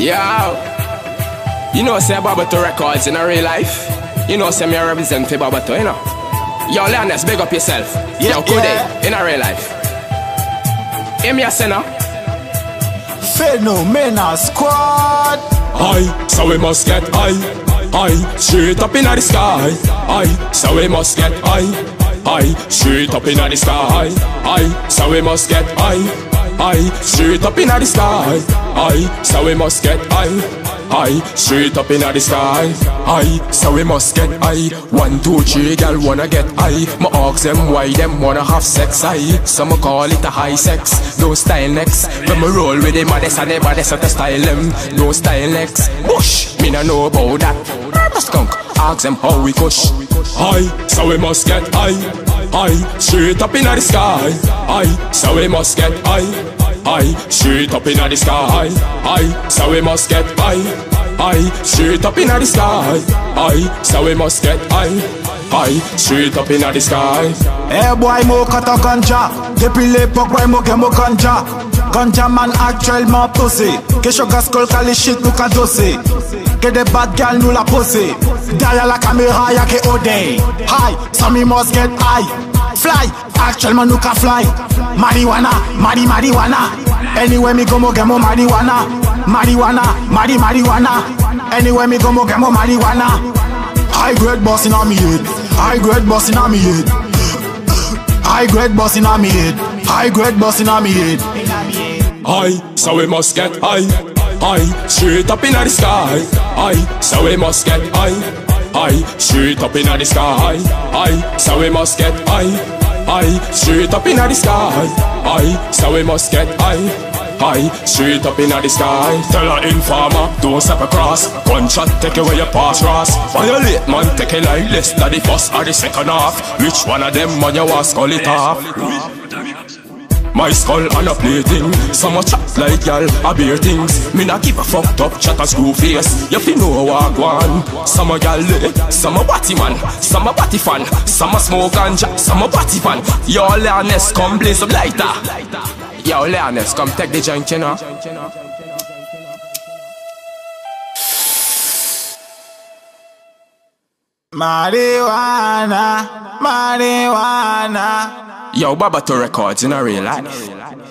Yo, you know say Babato Records in a real life. You know say me a represent for Babato, you know. Yo, Leonis, big up yourself. Yeah, Yo, good yeah. day in a real life. Hear me a say now. Phenomenal squad. Aye, so we must get high. Aye, straight up in the sky. Aye, so we must get high. Aye, straight up in the sky. Aye, so we must get high. Aye, straight up in the sky. Aye, so we must get high. Aye, straight up in the sky. Aye, so we must get high. One, two, three, girl wanna get high. My ask them why them wanna have sex. Aye, some call it a high sex. No style next. When me roll with them, I and never that's to style them. No style next. Bush, me no know about that. Skunk, ask them how we push. Aye, so we must get high. Aye, straight up in the sky. Aye, so we must get high. Aye, straight up in the sky. Aye, so we must get high. Aye, straight up in the sky. Aye, so we must get high. Aye, straight up in the sky. Eh boy mo kata ganja Depuis l'époque boy mo gen mo ganja Ganja man actuellement posé Que chogas kol kali shit nou ka Que des bad gal nou la posé Derrière la caméra y'a que O'Day High, so me must get high. Fly, actuellement nou ka fly. Marijuana, mari marijuana. Anywhere me go mo gen mo marijuana. Marijuana, mari marijuana. Anywhere me go mo gen mo marijuana. High grade boss in me head. High grade boss in me head. High grade boss in me head. High grade boss in me head. Aye, so we must get high. Aye, straight up in the sky. Aye, so we must get high. Aye, straight up in the sky. Aye, so we must get high. Aye, straight up in the sky. Aye, so we must get high. Aye, straight up in the sky. Tell her informer, don't step across. Gunshot take away your pass cross. Violate man, take a line less than the first or the second half. Which one of them man you want skull it off? My skull on a plating Some a chat like y'all a beer things. Me not give a fucked up chat a screw face. You fi know what go on. Some a gal lit, some a batty man. Some a batty fan, some a smoke ganja Some a batty fan Yo Leonis come blaze up lighter. Yo Leonis come take the joint you know. Marijuana, marijuana Yo, Babato records in a real life.